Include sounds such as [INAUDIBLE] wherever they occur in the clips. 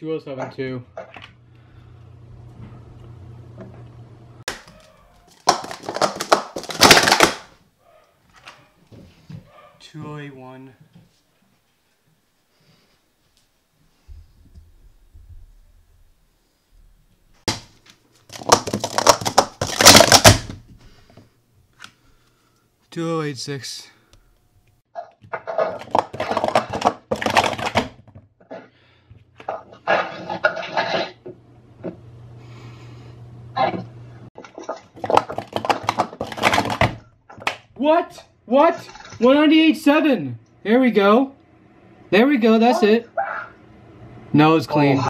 2072. Two oh eight one. Two oh eight six. What? What? 198.7. There we go. There we go. That's it. No, it's clean.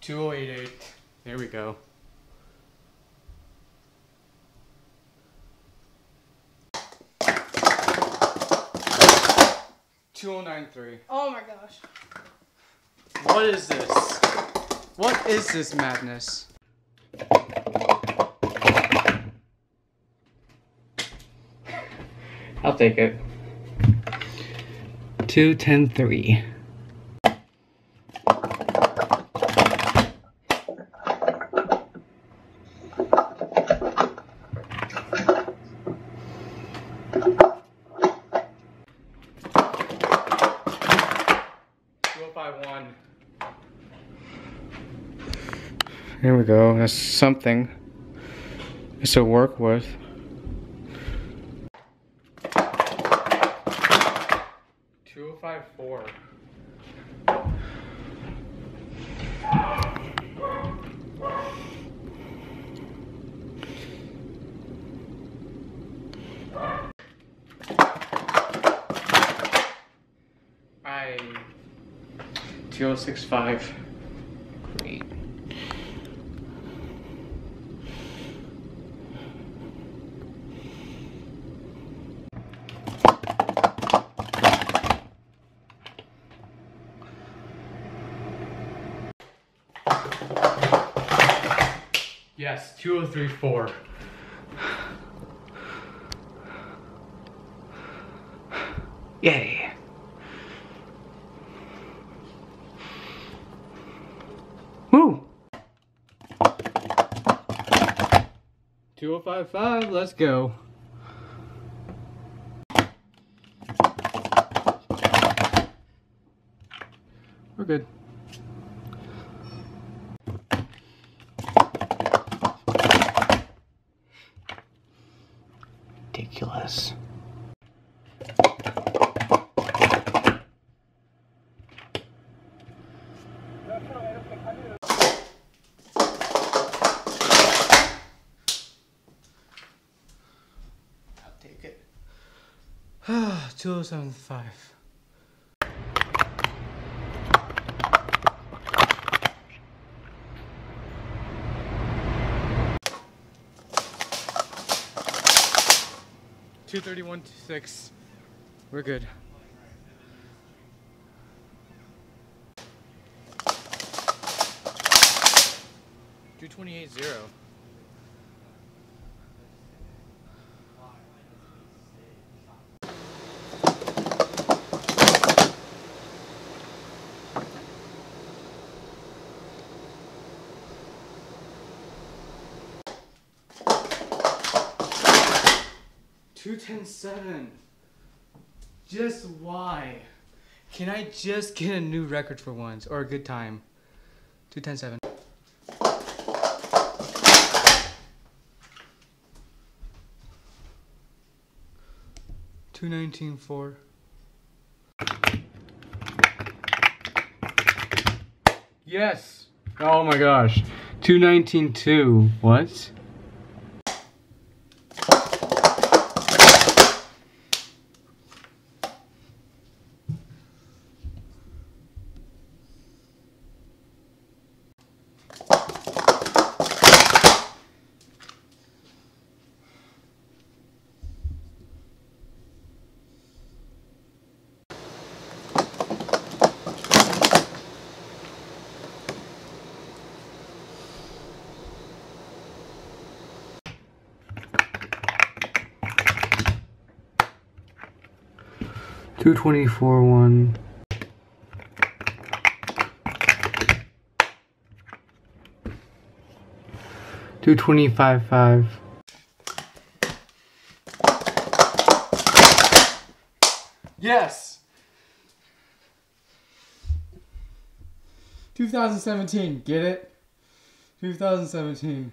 2088. There we go. Two oh nine three. Oh my gosh. What is this? What is this madness? Take it. Two ten three. Two oh five one. There we go. That's something. It's to work with. Two oh five four. I two oh six five. Yes, 2034. Yay. Woo! 2055, let's go. We're good. ridiculous. I'll take it. [SIGHS] 231 6. We're good. Two twenty eight zero. Two ten seven. Just why? Can I just get a new record for once or a good time? Two ten seven. Two nineteen four. Yes. Oh my gosh. Two nineteen two. What? 224 one. Two twenty five five. Yes. 2017. Get it? 2017.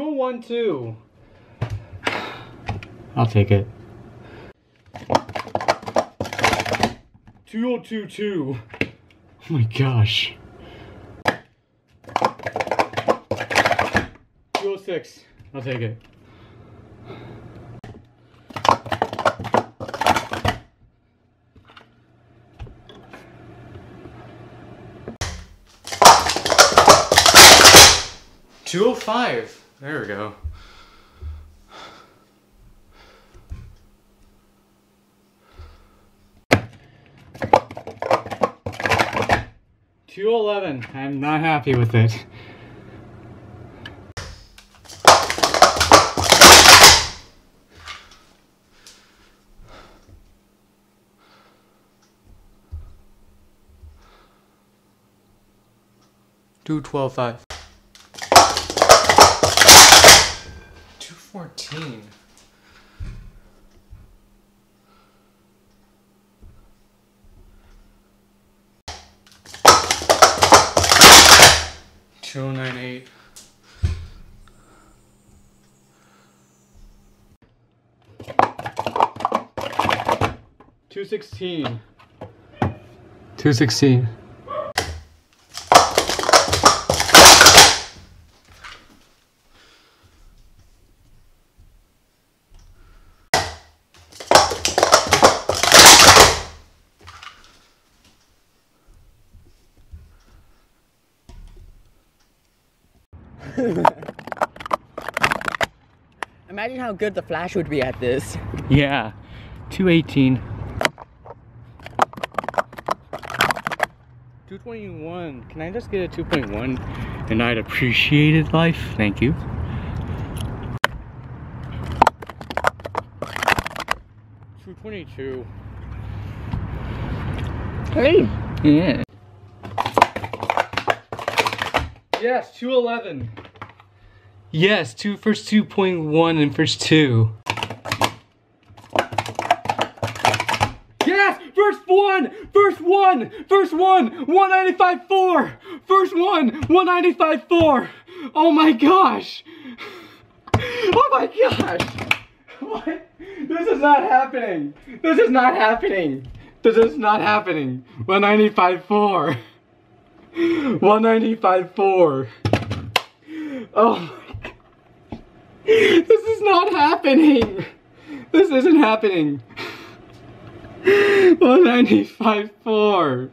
Two oh one two. I'll take it. Two oh two two. Oh my gosh. Two oh six. I'll take it. Two oh five. There we go. Two eleven. I'm not happy with it. Two twelve five. Two fourteen. Two oh nine eight. Two sixteen. Two sixteen. Imagine how good the Flash would be at this. Yeah. Two eighteen. Two twenty one. Can I just get a two point one? And I'd appreciated life. Thank you. Two twenty two. Hey. Yeah. Yes, 211. Yes, two first 2.1 and first 2. Yes, first one, first one, first one, 195.4. First one, 195.4. Oh my gosh. [LAUGHS] Oh my gosh. [LAUGHS] What? This is not happening. This is not happening. This is not happening. 195.4. [LAUGHS] 195.4. Oh. [LAUGHS] This is not happening. This isn't happening. [LAUGHS] 195.4.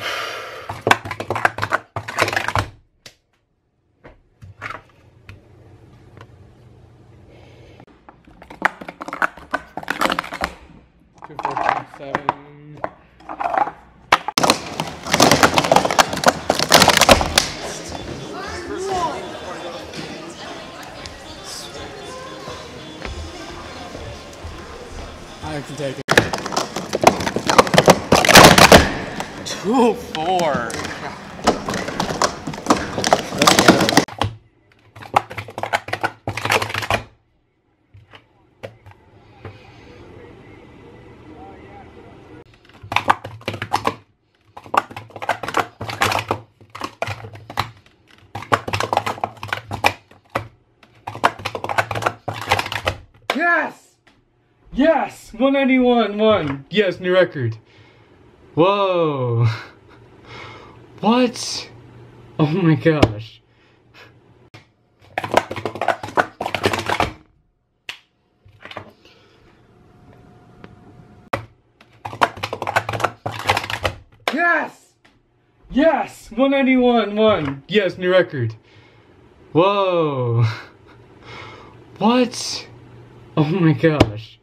[SIGHS] Two four seven. Two four. Yes! Yes! 191, 1. Yes, new record. Whoa. [LAUGHS] What? Oh my gosh. Yes! Yes, 191, one. Yes, new record. Whoa. [LAUGHS] What? Oh my gosh.